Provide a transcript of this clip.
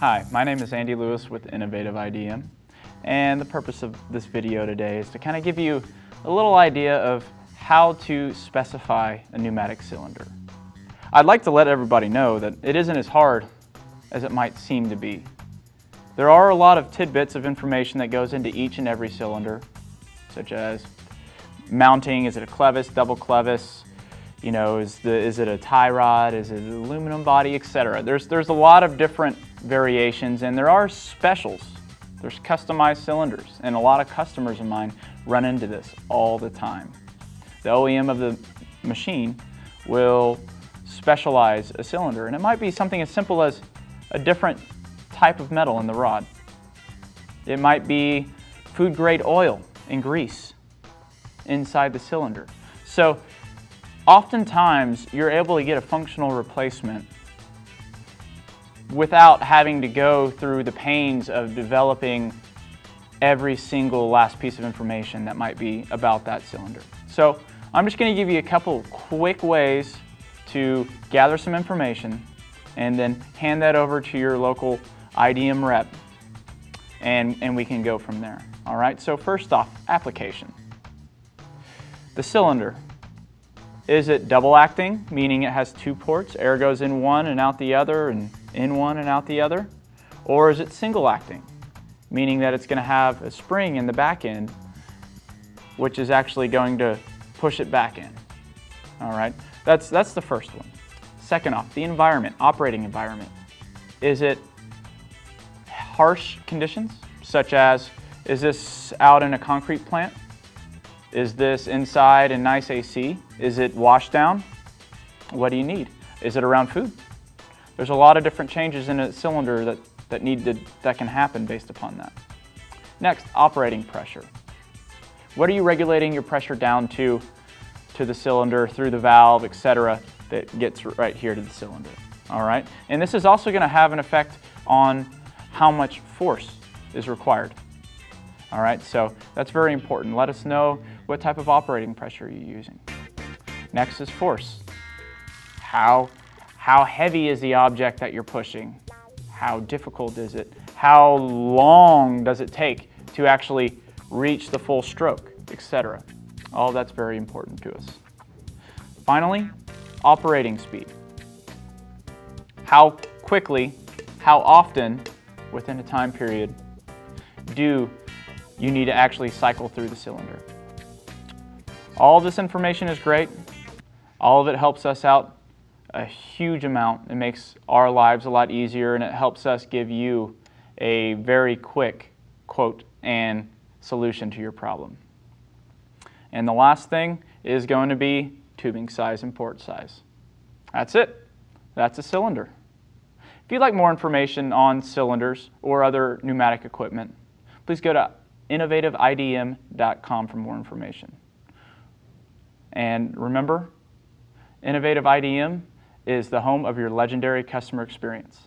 Hi, my name is Andy Lewis with Innovative IDM and the purpose of this video today is to kind of give you a little idea of how to specify a pneumatic cylinder. I'd like to let everybody know that it isn't as hard as it might seem to be. There are a lot of tidbits of information that goes into each and every cylinder, such as mounting, is it a clevis, double clevis, you know, is, the, is it a tie rod, is it an aluminum body, etc. There's, there's a lot of different variations and there are specials. There's customized cylinders and a lot of customers of mine run into this all the time. The OEM of the machine will specialize a cylinder and it might be something as simple as a different type of metal in the rod. It might be food grade oil and grease inside the cylinder. So oftentimes you're able to get a functional replacement without having to go through the pains of developing every single last piece of information that might be about that cylinder. So I'm just going to give you a couple quick ways to gather some information and then hand that over to your local IDM rep and, and we can go from there. All right, so first off, application. The cylinder. Is it double acting, meaning it has two ports, air goes in one and out the other and in one and out the other? Or is it single acting, meaning that it's going to have a spring in the back end, which is actually going to push it back in? All right, that's, that's the first one. Second off, the environment, operating environment. Is it harsh conditions, such as, is this out in a concrete plant? Is this inside in nice AC? Is it wash down? What do you need? Is it around food? There's a lot of different changes in a cylinder that, that, need to, that can happen based upon that. Next, operating pressure. What are you regulating your pressure down to, to the cylinder, through the valve, etc., that gets right here to the cylinder? All right, and this is also going to have an effect on how much force is required. All right, so that's very important. Let us know what type of operating pressure are you're using. Next is force. How how heavy is the object that you're pushing? How difficult is it? How long does it take to actually reach the full stroke, etc. All that's very important to us. Finally, operating speed. How quickly, how often within a time period do you need to actually cycle through the cylinder. All this information is great. All of it helps us out a huge amount. It makes our lives a lot easier and it helps us give you a very quick quote and solution to your problem. And the last thing is going to be tubing size and port size. That's it. That's a cylinder. If you'd like more information on cylinders or other pneumatic equipment, please go to innovativeidm.com for more information. And remember, Innovative IDM is the home of your legendary customer experience.